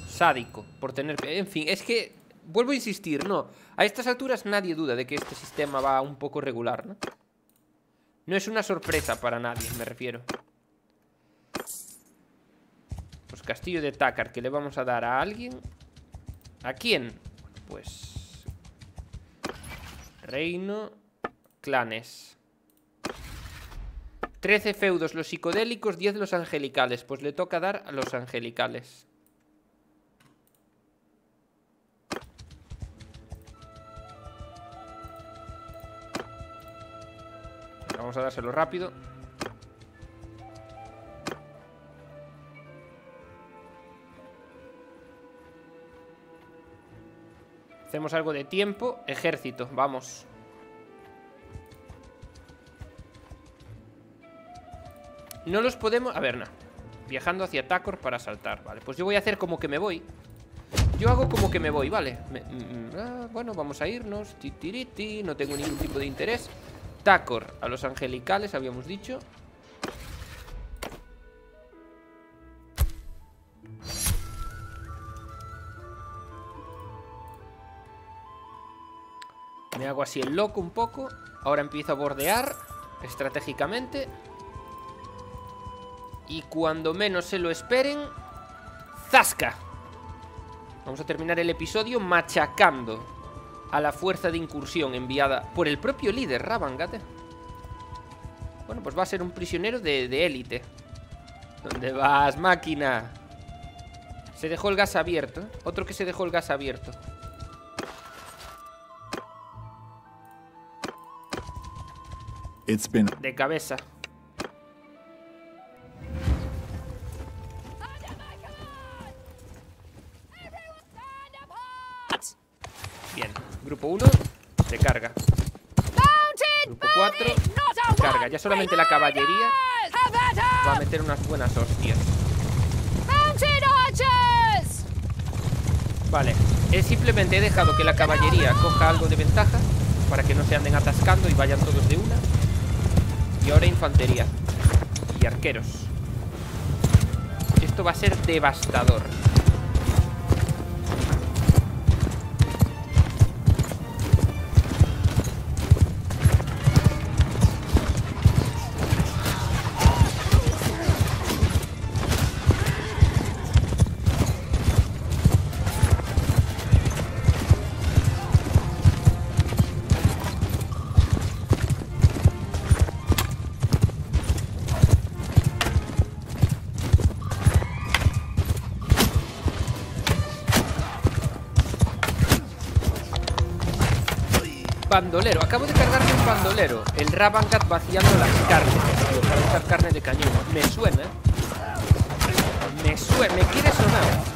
Sádico, por tener... En fin, es que... Vuelvo a insistir, no. A estas alturas nadie duda de que este sistema va un poco regular, ¿no? No es una sorpresa para nadie, me refiero. Pues castillo de Takar, que le vamos a dar a alguien. ¿A quién? Pues... Reino... Clanes. 13 feudos los psicodélicos, 10 los angelicales. Pues le toca dar a los angelicales. Vamos a dárselo rápido. Hacemos algo de tiempo. Ejército, vamos. No los podemos... A ver, no. Viajando hacia Tacor para saltar. Vale, pues yo voy a hacer como que me voy. Yo hago como que me voy, ¿vale? Me, mm, ah, bueno, vamos a irnos. Titiriti. No tengo ningún tipo de interés. Tacor a los angelicales, habíamos dicho. Me hago así el loco un poco. Ahora empiezo a bordear estratégicamente. Y cuando menos se lo esperen... ¡Zasca! Vamos a terminar el episodio machacando a la fuerza de incursión enviada por el propio líder, Ravangate. Bueno, pues va a ser un prisionero de élite. ¿Dónde vas, máquina? Se dejó el gas abierto. Otro que se dejó el gas abierto. De cabeza. Bien, grupo 1 se carga. Grupo 4 carga. Ya solamente la caballería va a meter unas buenas hostias. Vale, simplemente he dejado que la caballería coja algo de ventaja para que no se anden atascando y vayan todos de una. Y ahora infantería. Y arqueros. Esto va a ser devastador. Bandolero. Acabo de cargarme un bandolero. El Ravangat vaciando las carnes, para usar carne de cañón. Me suena. Me suena. Me quiere sonar.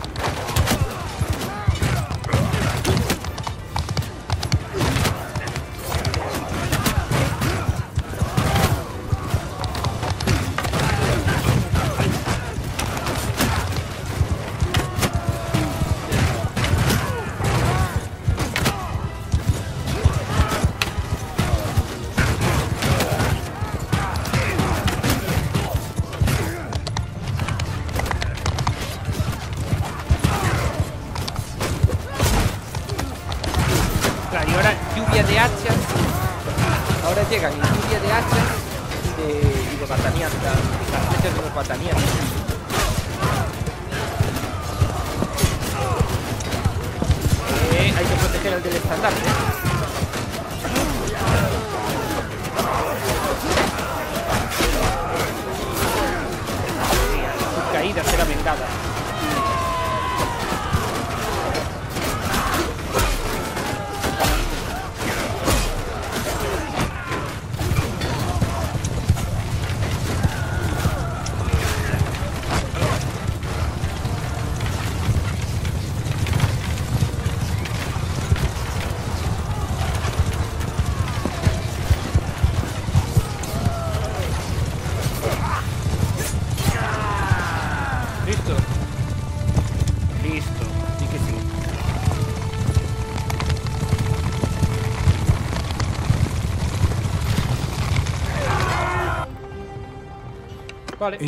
Vale.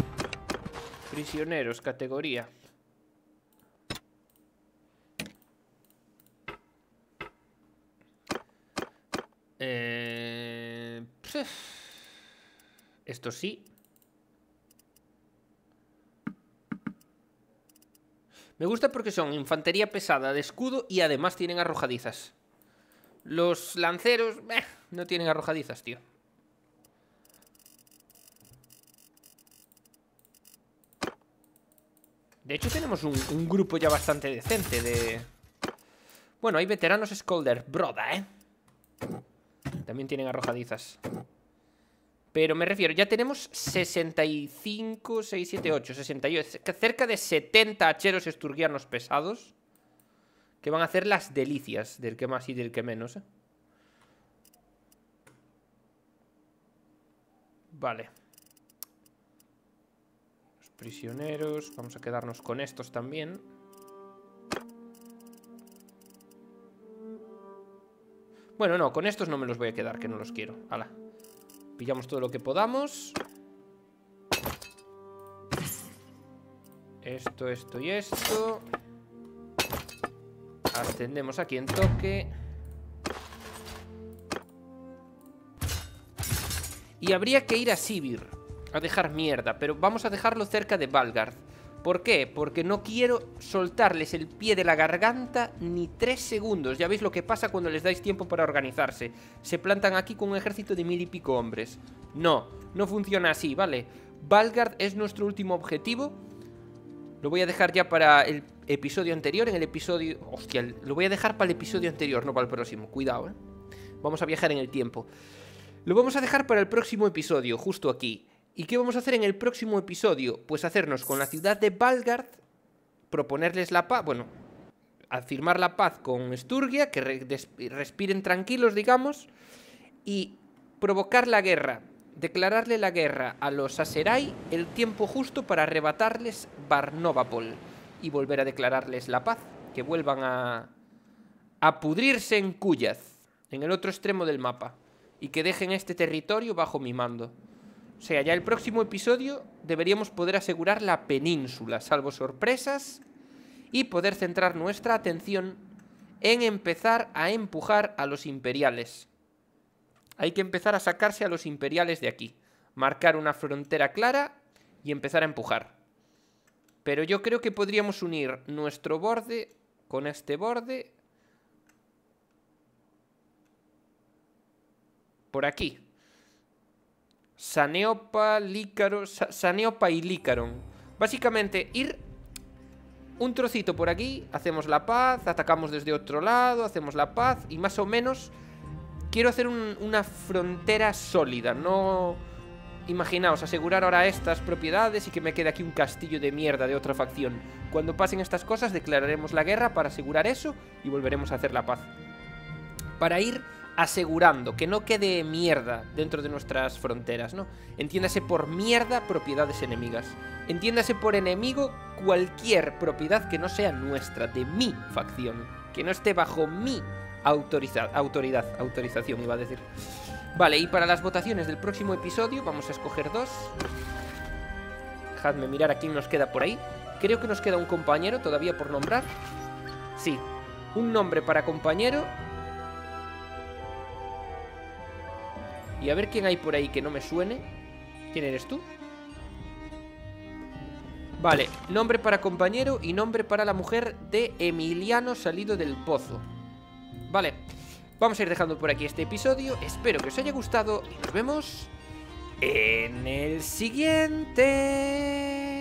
Prisioneros, categoría. Eh... Esto sí. Me gusta porque son infantería pesada de escudo y además tienen arrojadizas. Los lanceros eh, no tienen arrojadizas, tío. De hecho tenemos un, grupo ya bastante decente de... Bueno, hay veteranos Scolder, broda, ¿eh? También tienen arrojadizas. Pero me refiero, ya tenemos 65, 6, 7, 8, 68, cerca de 70 hacheros esturgianos pesados que van a hacer las delicias del que más y del que menos. ¿eh? Vale. Prisioneros, vamos a quedarnos con estos también. Bueno, no, con estos no me los voy a quedar, que no los quiero. Hala. Pillamos todo lo que podamos. Esto, esto y esto. Ascendemos a quien toque. Y habría que ir a Sibir a dejar mierda, pero vamos a dejarlo cerca de Valgard. ¿Por qué? Porque no quiero soltarles el pie de la garganta ni tres segundos. Ya veis lo que pasa cuando les dais tiempo para organizarse. Se plantan aquí con un ejército de mil y pico hombres. No, no funciona así, ¿vale? Valgard es nuestro último objetivo. Lo voy a dejar ya para el episodio anterior. En el episodio... Hostia, lo voy a dejar para el episodio anterior, no para el próximo. Cuidado, ¿eh? Vamos a viajar en el tiempo. Lo vamos a dejar para el próximo episodio, justo aquí. ¿Y qué vamos a hacer en el próximo episodio? Pues hacernos con la ciudad de Valgard, proponerles la paz, bueno, a firmar la paz con Sturgia, que re respiren tranquilos, digamos, y provocar la guerra, declararle la guerra a los Aserai el tiempo justo para arrebatarles Barnovapol y volver a declararles la paz, que vuelvan a, a pudrirse en Cuyaz, en el otro extremo del mapa, y que dejen este territorio bajo mi mando. O sea, ya el próximo episodio deberíamos poder asegurar la península, salvo sorpresas, y poder centrar nuestra atención en empezar a empujar a los imperiales. Hay que empezar a sacarse a los imperiales de aquí, marcar una frontera clara y empezar a empujar. Pero yo creo que podríamos unir nuestro borde con este borde por aquí. Saneopa, Lícaro, Sa Saneopa y Lícaron. Básicamente, ir un trocito por aquí, hacemos la paz, atacamos desde otro lado, hacemos la paz y más o menos quiero hacer un, una frontera sólida, no... Imaginaos, asegurar ahora estas propiedades y que me quede aquí un castillo de mierda de otra facción. Cuando pasen estas cosas declararemos la guerra para asegurar eso y volveremos a hacer la paz. Para ir asegurando que no quede mierda dentro de nuestras fronteras, ¿no? Entiéndase por mierda propiedades enemigas. Entiéndase por enemigo cualquier propiedad que no sea nuestra, de mi facción, que no esté bajo mi autoriza autoridad, autorización iba a decir. Vale, y para las votaciones del próximo episodio vamos a escoger dos. Dejadme mirar a quién nos queda por ahí. Creo que nos queda un compañero todavía por nombrar. Sí, un nombre para compañero Y a ver quién hay por ahí que no me suene. ¿Quién eres tú? Vale, nombre para compañero y nombre para la mujer de Emiliano salido del pozo. Vale, vamos a ir dejando por aquí este episodio. Espero que os haya gustado y nos vemos en el siguiente.